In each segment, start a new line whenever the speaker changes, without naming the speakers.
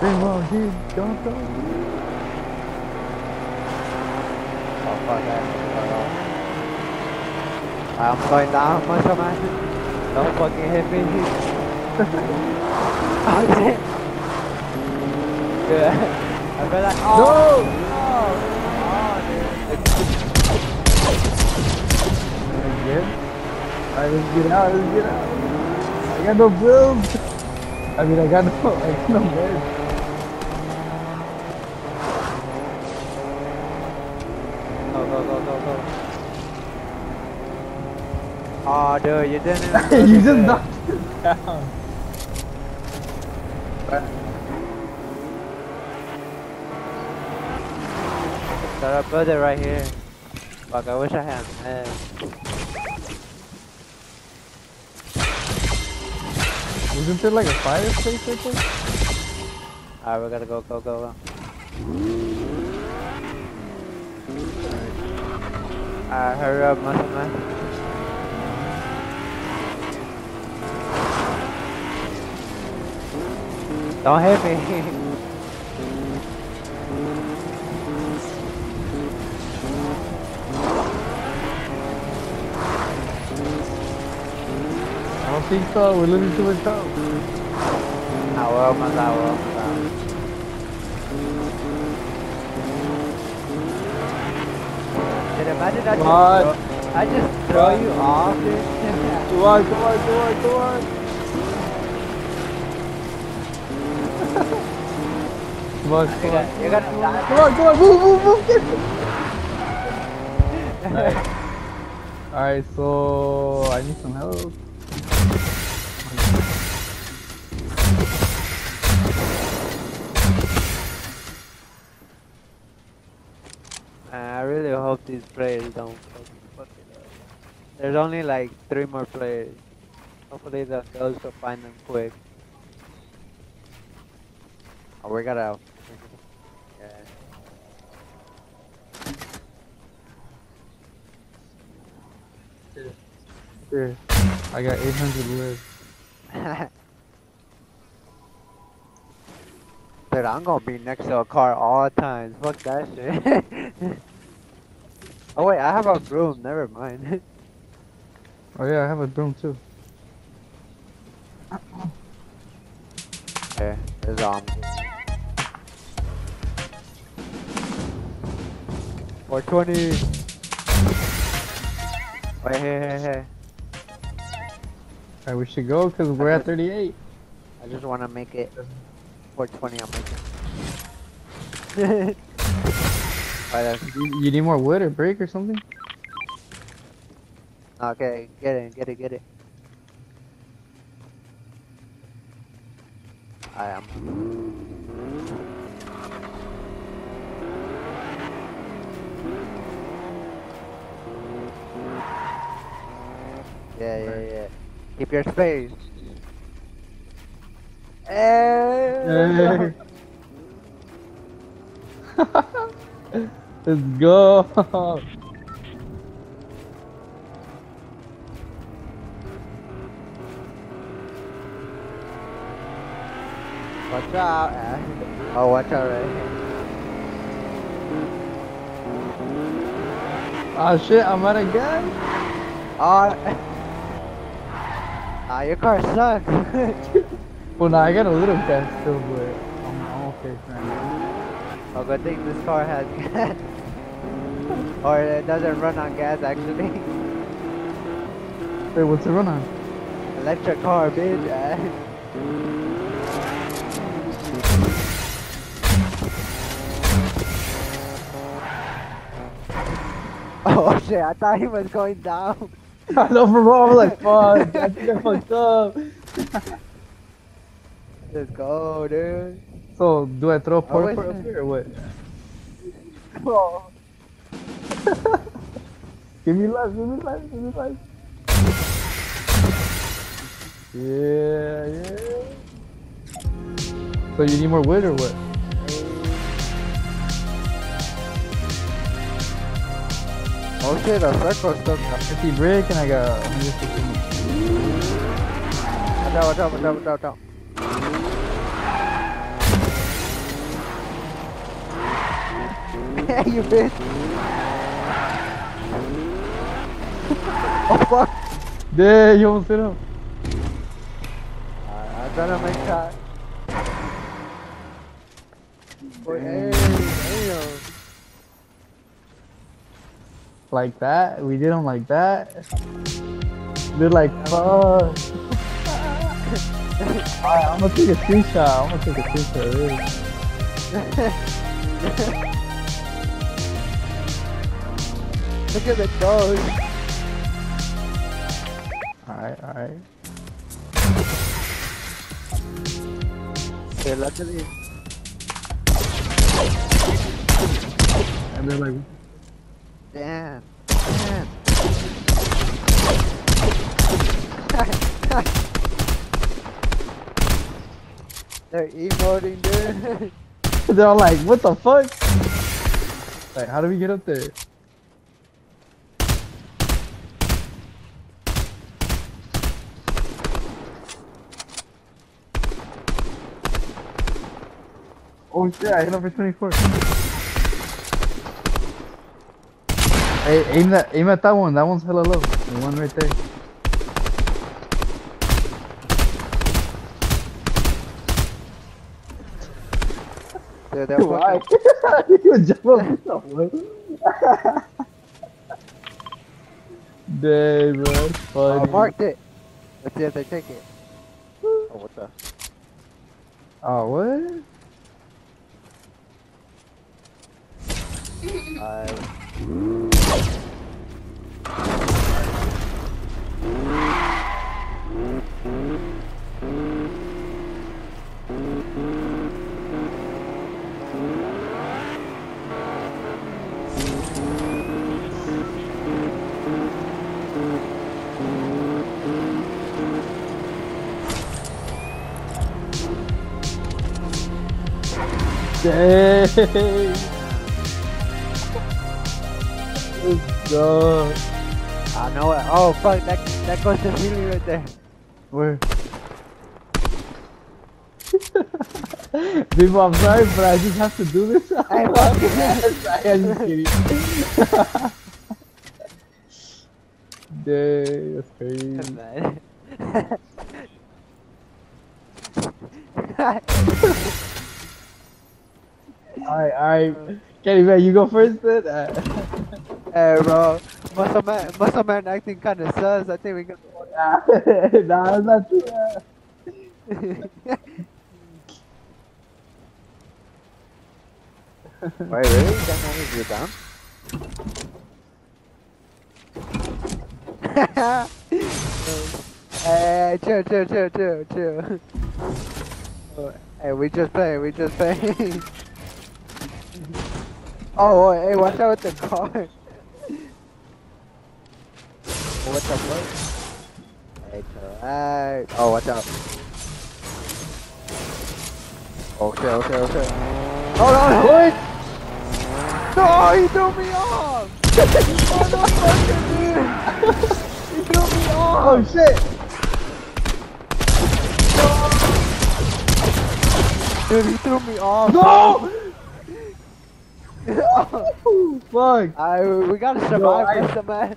Bring one, dude. Don't go.
Oh fuck that. I'm going down, Muscle Man. Don't fucking hit me. oh shit. Yeah. I feel like, oh,
No!
oh,
Again? Alright, let's get out, let's get out. I got no brooms. I mean, I got no, I got no bed.
dude. Go, go, go, go, go. Oh, dude, you didn't even
you just knocked it down.
Got a brother right here. Fuck, I wish I had man.
Wasn't there like a fireplace right there?
Alright, we gotta go, go, go, go. Alright, hurry up, muscle man. Don't hit me.
I don't think so. We're losing too much time.
I will almost, I will almost, I will. Dude, imagine I just, throw, I just throw you off.
Come on, come on, come on, come on. Come on, come
You
on.
got, you gotta.
Come on, come on, move, move, move, get Alright. Alright, so I need some help.
I really hope these players don't fucking fuck it up. There's only like three more players. Hopefully the those will find them quick. Oh, we gotta. Yeah.
I got 800 lives.
Dude, I'm gonna be next to a car all the time. Fuck that shit. oh wait, I have a broom. Never mind.
Oh yeah, I have a broom too.
420. Wait, hey, hey, hey.
Alright, we should go because we're at 38.
I just want to make it 420. I'll make it.
you, you need more wood or brick or something?
Okay, get it, get it, get it. I am. Yeah, yeah, yeah. Keep your space.
Hey. Let's go.
Watch out. eh. Oh, watch out right here.
oh shit, I'm out gas.
Oh. Ah, your car sucks.
Well, nah, I got a little gas still, but I'm, I'm okay for now.
oh, good thing this car has gas. or it doesn't run on gas, actually.
Wait, what's it run on?
Electric car, bitch. Oh shit, I thought he was going down.
I know for real, I'm like, fuck, I think I fucked up.
Let's go, dude.
So, do I throw a port up here or what?
Oh.
Give me life, give me life, give me life. Yeah, yeah. So you need more wood or what?
Oye, la saco, está
pretty break and I got 115.
Watch out, watch out, watch out, watch out, watch out. Hey, you bitch! oh fuck!
Damn, you almost hit him.
I, I gotta make that. Boy, hey, hey, yo.
Like that? We did him like that? They're like, fuck. Alright, I'm gonna take a screenshot. I'm gonna take a screenshot. this.
Look at the toes.
Alright, alright.
Okay, luckily.
And they're like,
Damn. Damn. They're emoting, dude.
they're all like, what the fuck? Like, how do we get up there? Oh shit, I hit him for 24. Hey, aim that, aim at that one. That one's hella low. The one right there.
Dude, they're
Why? you jump up someone. Dang, bro. That's oh, funny.
I marked it. Let's see if they take it. Oh, what the?
Oh, what?
I.
Dang. Let's go.
I know it. Oh fuck, that that goes to Healy right there.
Where? People, I'm sorry, but I just have to do this.
Hey, fuck it.
I'm just kidding. Dang, that's crazy.
Man.
Alright, alright. Kenny, man, you go first then?
Hey bro, muscle man, muscle man acting kind of sus. I think we got.
nah, that's not true.
Wait, really? That man is you down? hey, chill, chill, chill, chill, chill. Oh, hey, we just play, we just play. oh, oh, hey, watch out with the car. The fuck? Hey, chill. Oh, watch out. Oh, shit, oh, shit, oh, shit. Oh, no, no. No, he threw me off! Motherfucker, dude! He threw me off!
Oh shit!
Dude, he threw me off!
No! Oh, fuck!
I, we gotta survive
I-
this, man.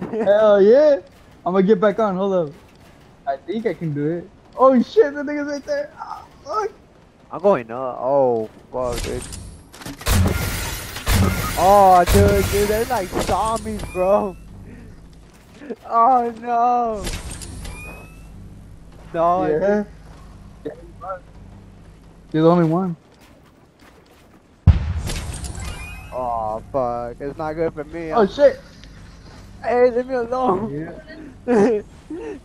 Hell yeah! I'm gonna get back on. Hold up. I think I can do it. Oh shit! The nigga's right there. Ah, fuck!
I'm going up. Oh, fuck, dude. Oh, dude, dude, they're like zombies, bro. Oh, no. No,
Yeah. There's only one.
Oh, fuck. It's not good for me.
Oh shit!
Hey, leave me alone.
Yeah.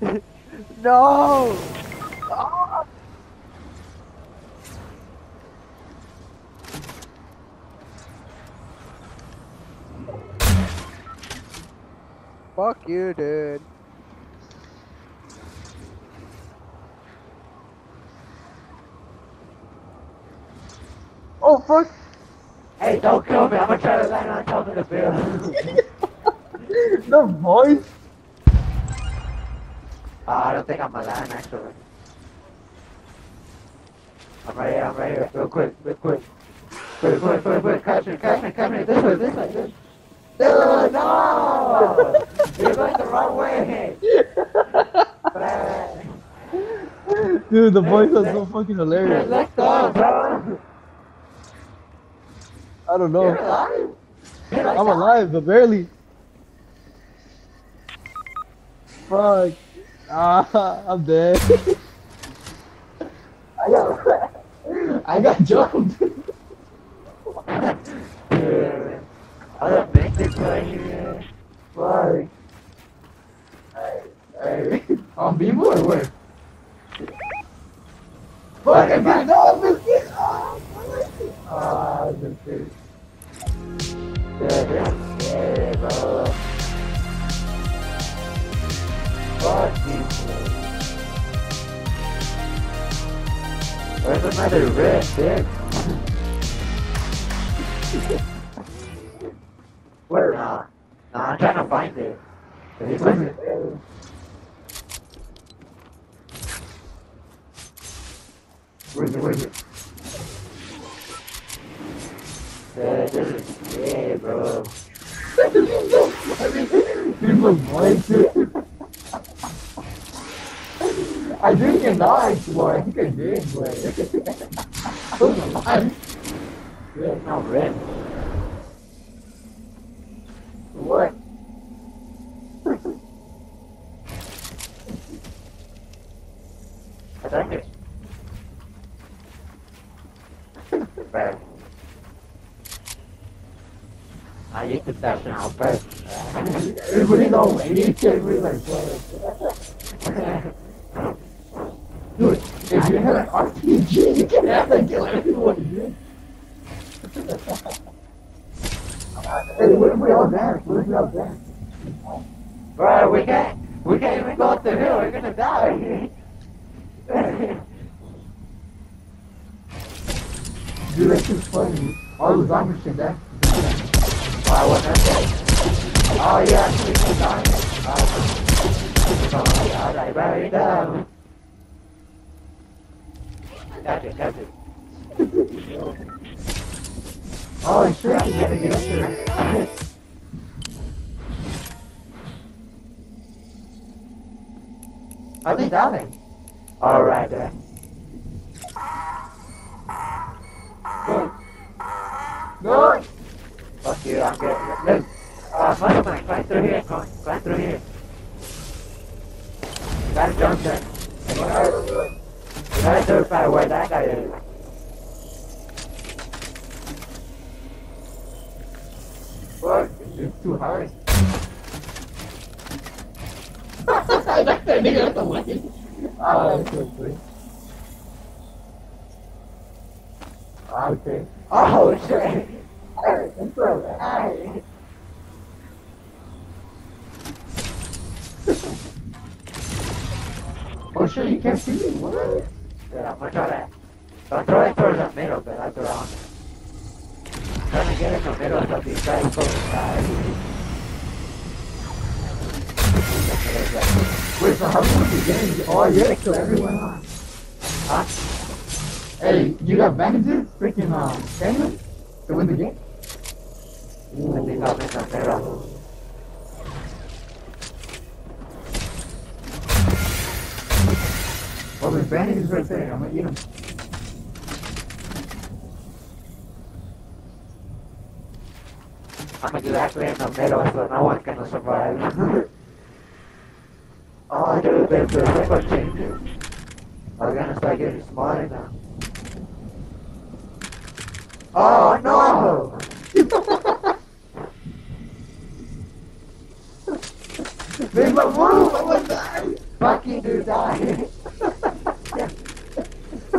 no! Ah! Fuck you, dude.
Oh fuck!
Hey, don't kill me. I'm gonna try to land on top of the building.
the voice.
I don't think I'm gonna actually. I'm right here, I'm right here. Real quick, real quick. Wait, wait, wait, wait, catch me, catch me, catch me, this way, this way, this way. Dude, no! You're going the wrong way!
Dude, the voice was so fucking hilarious.
Let go, bro!
I don't know.
Alive?
I'm alive, but barely. Fuck. Ah, I'm dead.
I got, I got jumped. I don't make this right here. Fuck. Hey, on Beamer or what? Fuck, I got no biscuit! Oh, ah, biscuit. Yeah, yeah, yeah, Where's another red, dick? Where? Uh, uh, nah. Nah, I'm trying to find it. Where's it, where's it? Yeah, this is, yeah, bro. I think you're nice, boy. I think I did, boy. Who's alive? Yeah, not red. What? I like it. Bad. I used to that now, but uh, everybody know lady can be like Dude, if you had an RPG, you have to kill everyone, dude. Hey, what if we all dance? What if we all dance? Bro, we can't, we can't even go up the hill, we're gonna die. Dude, that's just funny. All the zombie shit, that. Wow, what that Oh, yeah, we can die. Oh, God, I buried them. Catch it, catch it. Oh, shit, I gotta get up there. Are they dying? Alright then. Good. Good. Fuck you, I'm getting it. Look. Uh, climb, climb, climb through here, climb, climb through here. Gotta jump. That guy is. Fuck, it's too hard. That's the nigga the way. Oh, so. Okay. Oh, shit. It's so high. Oh shit, you can't see me. What? Yeah, I'm gonna try that. Don't throw it towards the middle, but I throw on. Trying to get in the middle of these guys sides. Wait, so how come you getting? Oh, you gotta kill everyone, huh? Huh? Hey, you got bandages? Freaking, uh, stamina? To win the game? I think I'll make that better. Well, there's bandages right there. I'm gonna eat them. I'm gonna do that in the middle so no one's gonna survive. oh, dude, there's the rainbow changes. I'm gonna start getting smarter now. Oh no! Make my move! I'm gonna die! Fucking dude, die!